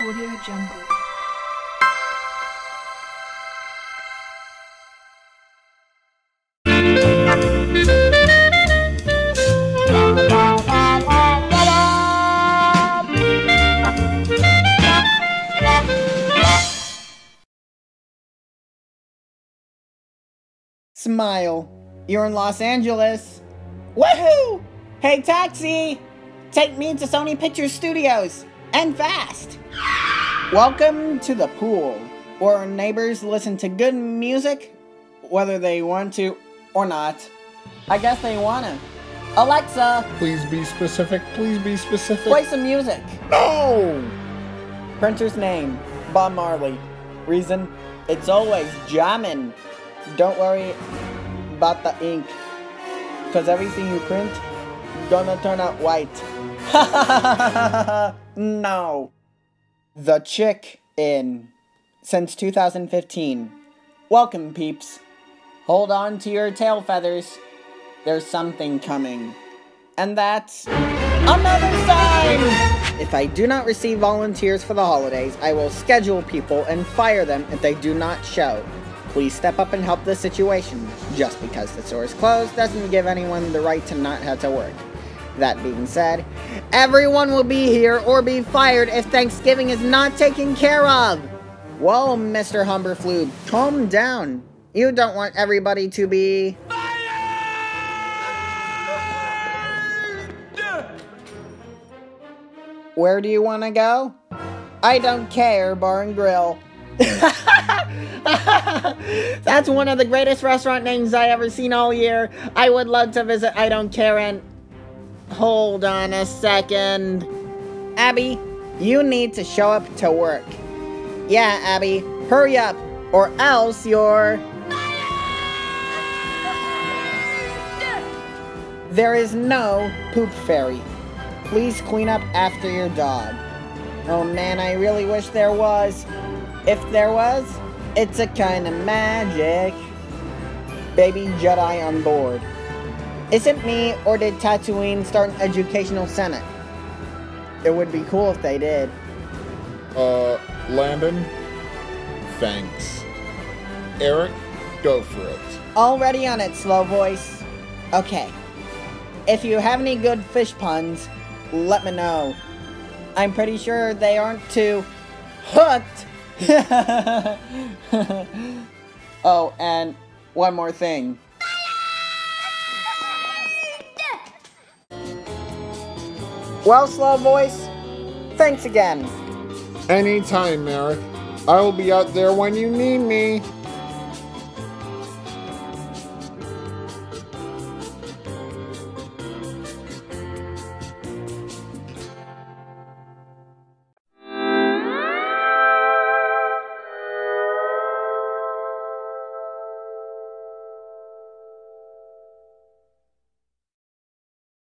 Audio Jungle. Smile. You're in Los Angeles. Woohoo! Hey, taxi! Take me to Sony Pictures Studios, and fast! Welcome to the pool, where our neighbors listen to good music, whether they want to or not. I guess they wanna. Alexa, Please be specific. Please be specific. play some music. No! Printer's name, Bob Marley. Reason, it's always jamming. Don't worry about the ink, cause everything you print gonna turn out white. no. The chick in since 2015. Welcome, peeps. Hold on to your tail feathers. There's something coming. And that's another sign! If I do not receive volunteers for the holidays, I will schedule people and fire them if they do not show. Please step up and help the situation. Just because the store is closed doesn't give anyone the right to not have to work. That being said, everyone will be here or be fired if Thanksgiving is not taken care of. Whoa, Mr. Humberflube, calm down. You don't want everybody to be. Where do you want to go? I don't care, Bar and Grill. That's one of the greatest restaurant names I ever seen all year. I would love to visit I don't care and hold on a second. Abby, you need to show up to work. Yeah, Abby, hurry up or else you're There is no poop fairy. Please clean up after your dog. Oh man, I really wish there was. If there was, it's a kind of magic. Baby Jedi on board. Is it me, or did Tatooine start an educational senate? It would be cool if they did. Uh, Landon? Thanks. Eric, go for it. Already on it, slow voice. Okay. If you have any good fish puns, let me know. I'm pretty sure they aren't too hooked. oh, and one more thing. Well, slow voice, thanks again. Anytime, Eric. I will be out there when you need me.